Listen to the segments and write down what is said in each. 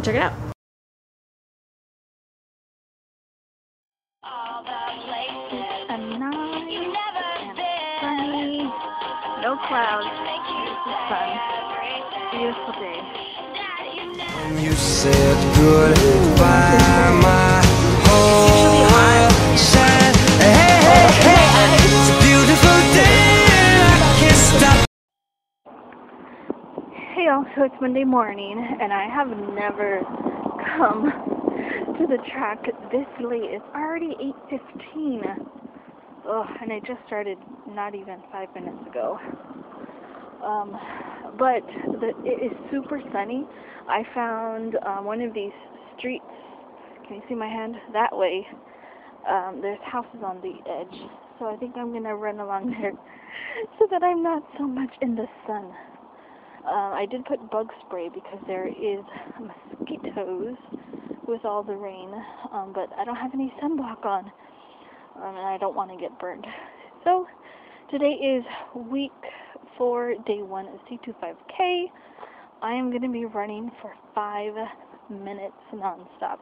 and check it out. It's a nice and sunny, no clouds, just the sun. Beautiful day. You said goodbye, Hey y'all, so it's Monday morning and I have never come to the track this late. It's already 8.15. Ugh, and I just started not even five minutes ago. Um, but the, it is super sunny. I found um, one of these streets. Can you see my hand? That way. Um, there's houses on the edge. So I think I'm going to run along there so that I'm not so much in the sun. Uh, I did put bug spray because there is mosquitoes with all the rain, um, but I don't have any sunblock on, um, and I don't want to get burned. So today is week four, day one of C25K. I am going to be running for five minutes nonstop.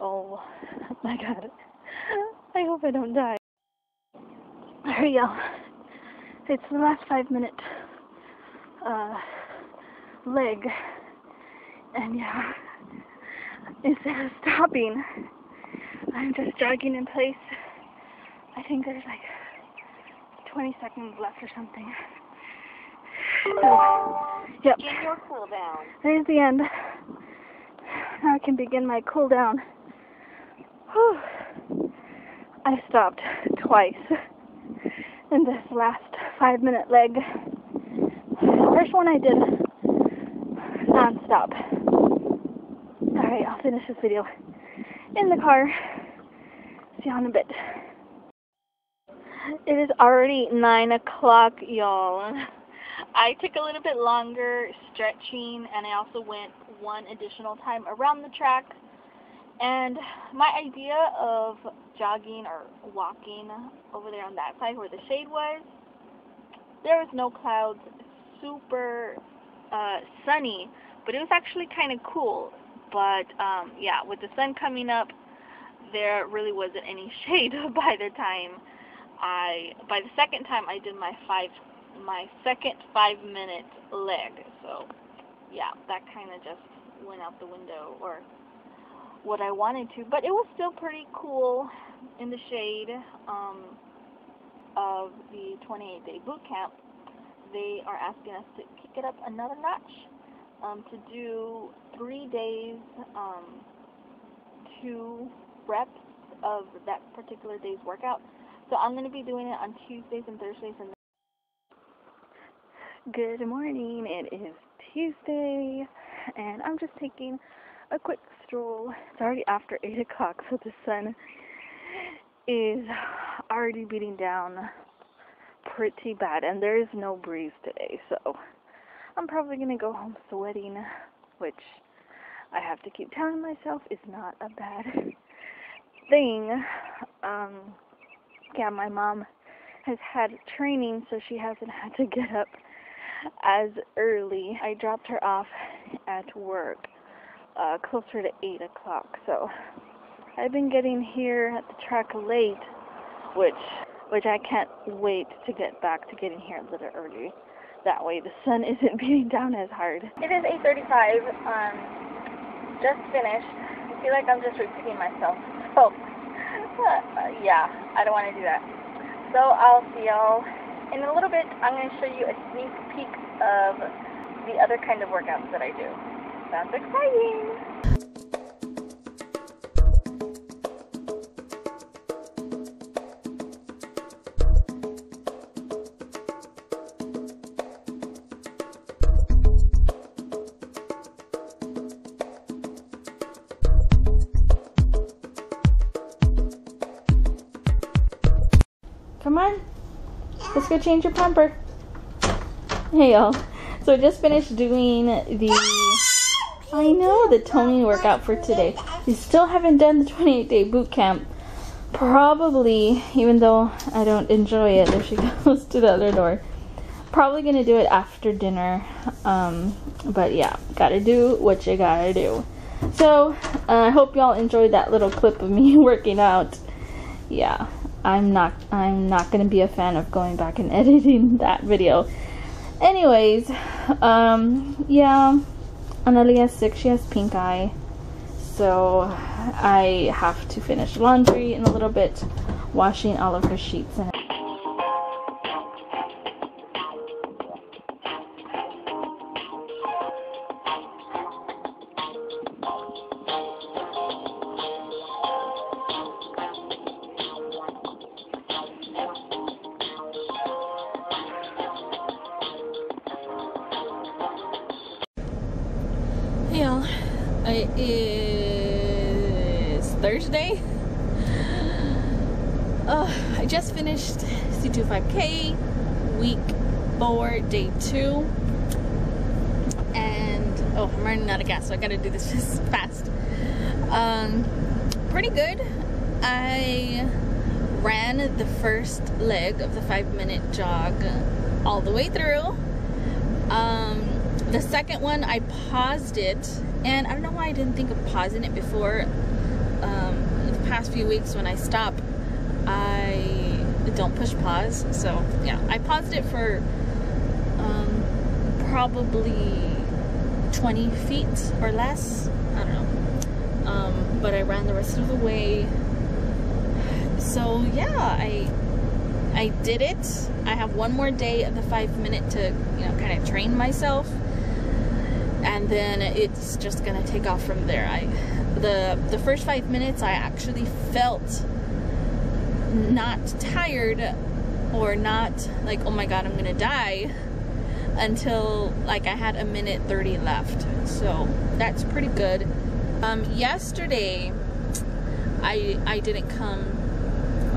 Oh my god. I hope I don't die. Hurry y'all. It's the last five minute uh, leg. And yeah, instead of stopping, I'm just jogging in place. I think there's like 20 seconds left or something. So, yep. Get your cool down. There's the end. Now I can begin my cool down. Whew. I stopped twice in this last five minute leg. First one I did non-stop. Alright, I'll finish this video in the car. See you in a bit. It is already 9 o'clock, y'all. I took a little bit longer stretching and I also went one additional time around the track. And my idea of jogging or walking over there on that side where the shade was, there was no clouds, super uh, sunny, but it was actually kind of cool. But um, yeah, with the sun coming up, there really wasn't any shade by the time I, by the second time I did my five, my second five minute leg. So yeah, that kind of just went out the window or what I wanted to, but it was still pretty cool in the shade um, of the 28 day boot camp. They are asking us to kick it up another notch um, to do three days, um, two reps of that particular day's workout. So I'm going to be doing it on Tuesdays and Thursdays. And Good morning. It is Tuesday, and I'm just taking a quick stroll. It's already after 8 o'clock, so the sun is already beating down pretty bad, and there is no breeze today, so I'm probably going to go home sweating, which I have to keep telling myself is not a bad thing. Um, yeah, my mom has had training, so she hasn't had to get up as early. I dropped her off at work uh, closer to 8 o'clock, so I've been getting here at the track late, which which I can't wait to get back to getting here a little early. That way the sun isn't beating down as hard. It is 8.35, um, just finished. I feel like I'm just repeating myself, so uh, yeah, I don't want to do that. So I'll see y'all in a little bit. I'm going to show you a sneak peek of the other kind of workouts that I do. Sounds exciting! Come on. Let's go change your pamper. Hey y'all. So I just finished doing the I know the toning workout for today. We still haven't done the 28 day boot camp. Probably, even though I don't enjoy it, there she goes to the other door. Probably gonna do it after dinner. Um, but yeah, gotta do what you gotta do. So, uh, I hope y'all enjoyed that little clip of me working out. Yeah, I'm not I'm not to be a fan of going back and editing that video. Anyways, um yeah, Annalia's sick. She has pink eye. So, I have to finish laundry in a little bit, washing all of her sheets and is Thursday. Uh, I just finished C25K week four, day two. And oh, I'm running out of gas, so I gotta do this just fast. Um, pretty good. I ran the first leg of the five minute jog all the way through. Um, the second one, I paused it, and I don't know why I didn't think of pausing it before. Um, the past few weeks when I stop, I don't push pause. So yeah, I paused it for um, probably 20 feet or less. I don't know. Um, but I ran the rest of the way. So yeah, I I did it. I have one more day of the five minute to you know kind of train myself and then it's just gonna take off from there. I the the first five minutes I actually felt not tired or not like oh my god I'm gonna die until like I had a minute 30 left. So that's pretty good. Um, yesterday I I didn't come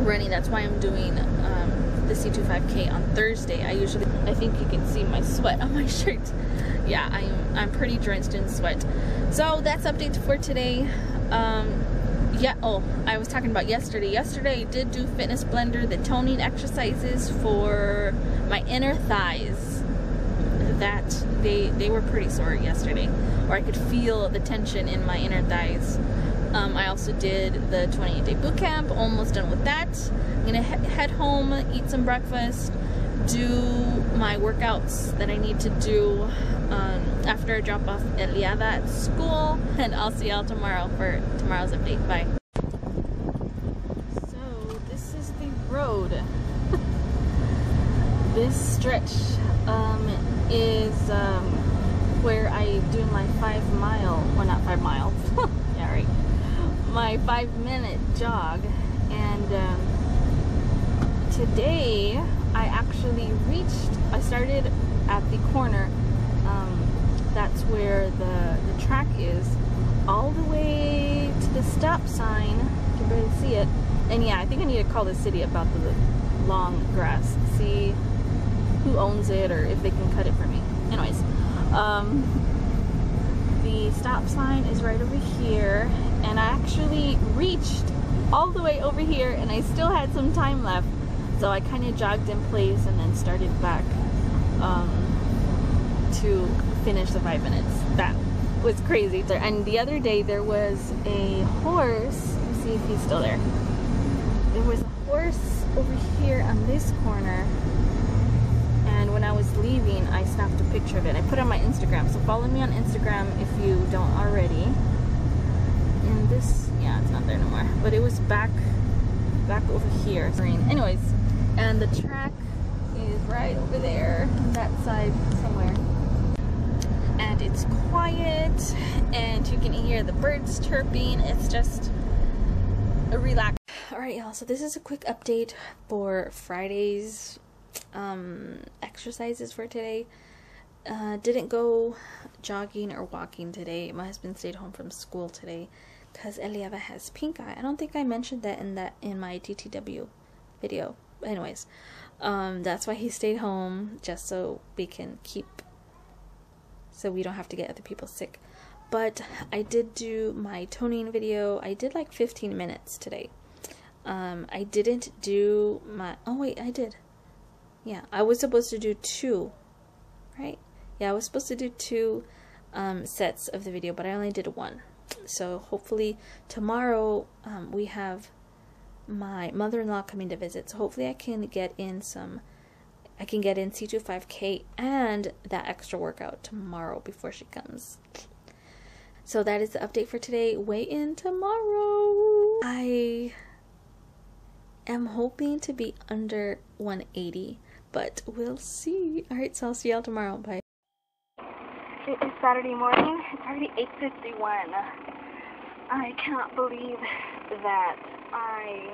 running. That's why I'm doing um, the C25K on Thursday. I usually I think you can see my sweat on my shirt yeah, I'm I'm pretty drenched in sweat. So that's update for today. Um, yeah. Oh, I was talking about yesterday. Yesterday I did do Fitness Blender, the toning exercises for my inner thighs. That they they were pretty sore yesterday, or I could feel the tension in my inner thighs. Um, I also did the 28 day boot camp. Almost done with that. I'm gonna he head home, eat some breakfast do my workouts that I need to do um, after I drop off Eliada at school. And I'll see y'all tomorrow for tomorrow's update. Bye. So this is the road. this stretch um, is um, where I do my five mile, well not five miles, yeah right, my five minute jog. And um, today I actually reached, I started at the corner, um, that's where the, the track is, all the way to the stop sign, you can barely see it, and yeah, I think I need to call the city about the long grass, see who owns it or if they can cut it for me. Anyways, um, the stop sign is right over here, and I actually reached all the way over here, and I still had some time left. So I kind of jogged in place and then started back um, to finish the five minutes. That was crazy. And the other day there was a horse. Let's see if he's still there. There was a horse over here on this corner. And when I was leaving, I snapped a picture of it. I put it on my Instagram. So follow me on Instagram if you don't already. And this, yeah, it's not there no more. But it was back back over here. Anyways, and the track is right over there that side somewhere. And it's quiet and you can hear the birds chirping. It's just a relax. All right y'all so this is a quick update for friday's um exercises for today. Uh didn't go jogging or walking today. My husband stayed home from school today because Eliava has pink eye. I don't think I mentioned that in that in my TTW video anyways, um, that's why he stayed home just so we can keep, so we don't have to get other people sick. But I did do my toning video. I did like 15 minutes today. Um, I didn't do my, oh wait, I did. Yeah, I was supposed to do two, right? Yeah, I was supposed to do two um, sets of the video, but I only did one. So hopefully tomorrow um, we have my mother-in-law coming to visit. So hopefully I can get in some I can get in C25K and that extra workout tomorrow before she comes. So that is the update for today. Weigh in tomorrow. I am hoping to be under 180, but we'll see. All right, so I'll see y'all tomorrow. Bye. It is Saturday morning. It's already 8.51. I cannot believe that I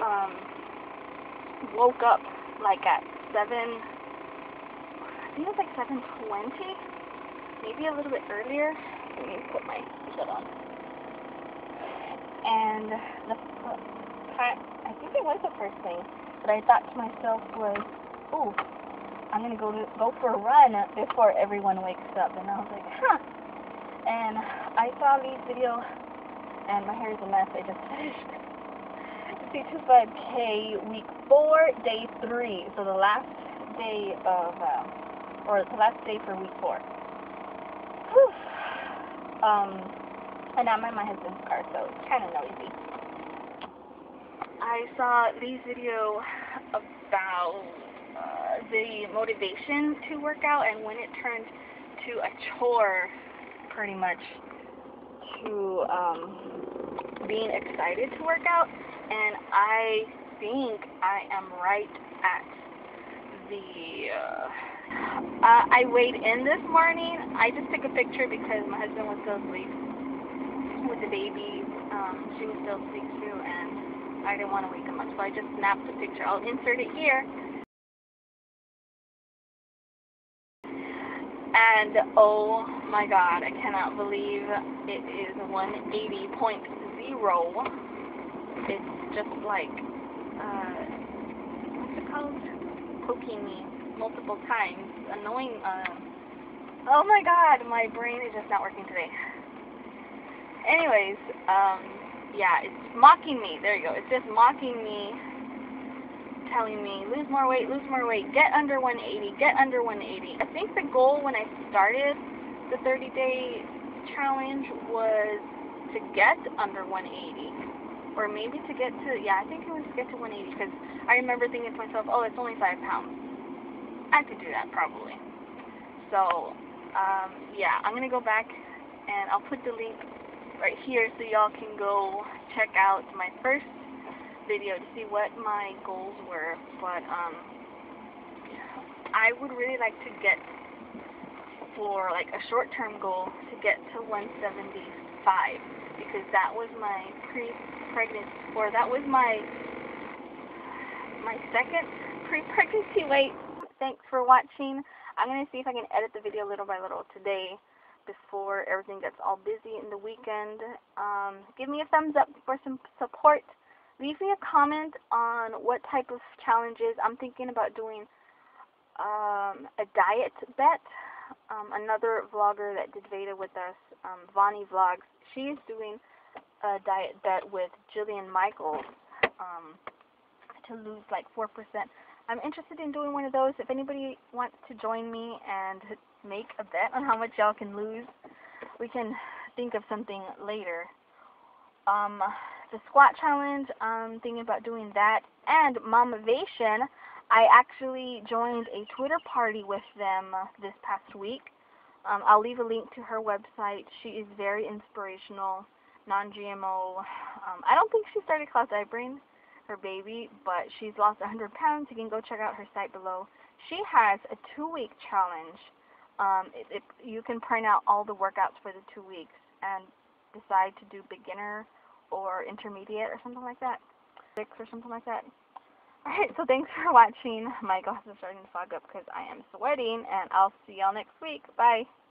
um, woke up like at 7, I think it was like 7.20, maybe a little bit earlier. Let me put my shit on. And the, I think it was the first thing that I thought to myself was, ooh, I'm gonna go to, go for a run before everyone wakes up. And I was like, huh. And I saw Lee's video, and my hair is a mess. I just finished C25K week four, day three. So the last day of, uh, or the last day for week four. Whew. Um, and I'm in my husband's car, so it's kind of noisy. I saw Lee's video about uh, the motivation to work out and when it turned to a chore pretty much to um, being excited to work out and I think I am right at the uh, uh, I weighed in this morning. I just took a picture because my husband was still asleep with the baby um, she was still asleep too and I didn't want to wake him up so I just snapped the picture. I'll insert it here And oh my god, I cannot believe it is 180.0. It's just like, uh, what's it called? Poking me multiple times. Annoying, uh, oh my god, my brain is just not working today. Anyways, um, yeah, it's mocking me. There you go. It's just mocking me telling me, lose more weight, lose more weight, get under 180, get under 180. I think the goal when I started the 30 day challenge was to get under 180. Or maybe to get to, yeah, I think it was to get to 180 because I remember thinking to myself, oh, it's only 5 pounds. I could do that probably. So, um, yeah, I'm going to go back and I'll put the link right here so y'all can go check out my first video to see what my goals were, but um, I would really like to get for like a short-term goal to get to 175 because that was my pre-pregnancy or that was my my second pre-pregnancy weight. Thanks for watching. I'm going to see if I can edit the video little by little today before everything gets all busy in the weekend. Um, give me a thumbs up for some support leave me a comment on what type of challenges. I'm thinking about doing um, a diet bet. Um, another vlogger that did Veda with us, um, Vani Vlogs, she's doing a diet bet with Jillian Michaels um, to lose like 4%. I'm interested in doing one of those. If anybody wants to join me and make a bet on how much y'all can lose, we can think of something later. Um, the squat challenge. I'm thinking about doing that. And Momovation, I actually joined a Twitter party with them this past week. Um, I'll leave a link to her website. She is very inspirational, non-GMO. Um, I don't think she started Cloud Diapering, her baby, but she's lost 100 pounds. You can go check out her site below. She has a two-week challenge. Um, it, it, you can print out all the workouts for the two weeks and decide to do beginner or intermediate or something like that. Six or something like that. Alright, so thanks for watching. My glasses are starting to fog up because I am sweating, and I'll see y'all next week. Bye.